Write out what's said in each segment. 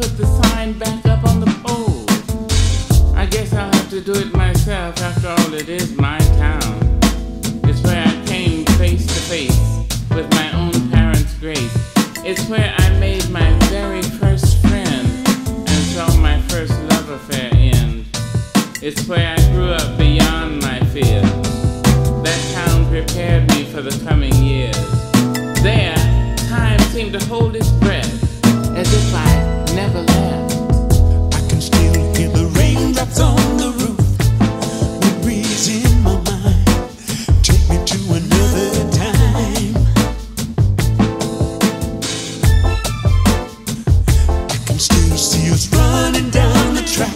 put the sign back up on the pole. I guess I'll have to do it myself. After all, it is my town. It's where I came face to face with my own parents' grace. It's where I made my very first friend and saw my first love affair end. It's where I grew up beyond my fears. That town prepared me for the coming years. There, time seemed to hold its breath, as if I I can still hear the raindrops on the roof. In my mind take me to another time. I can still see us running down the track,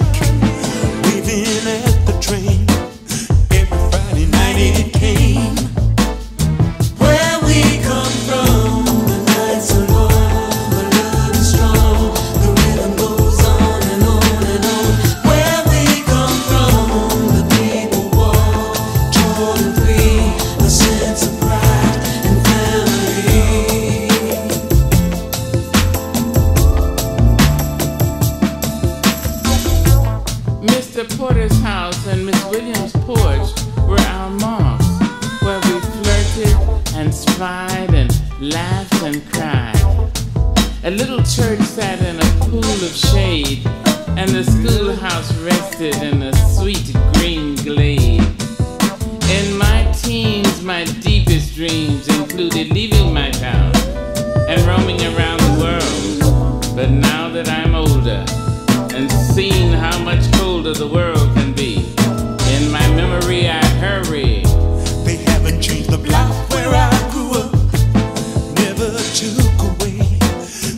Porter's house and Miss Williams' porch were our mosque, where we flirted and spied and laughed and cried. A little church sat in a pool of shade, and the schoolhouse rested in a sweet green glade. In my teens, my deepest dreams included leaving my town and roaming around the world. But now that I'm older and seen how much colder the world can be, in my memory I hurry. They haven't changed the block where I grew up. Never took away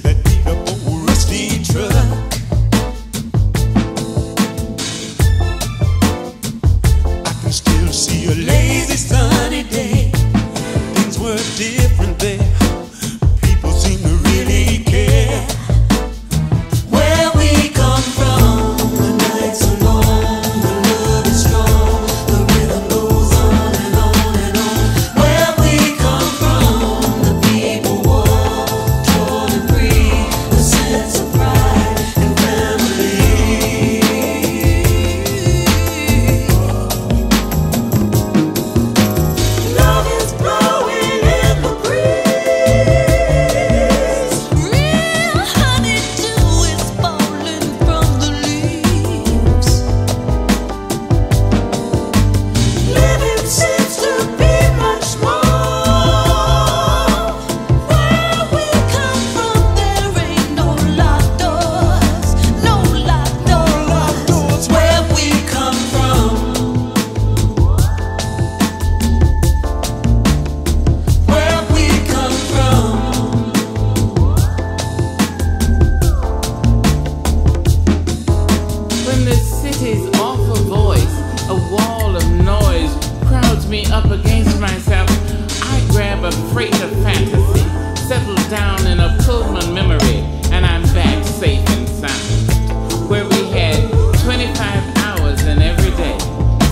that beat up old rusty truck. I can still see a lazy sunny day. Things were different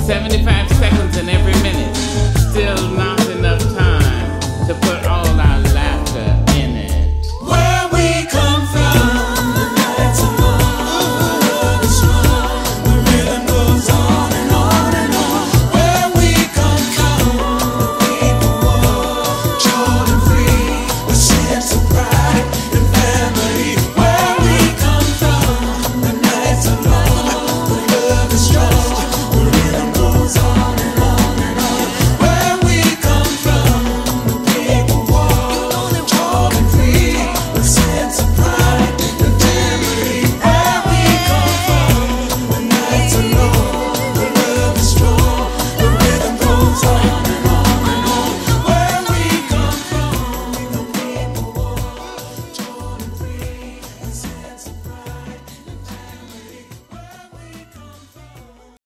75 seconds in every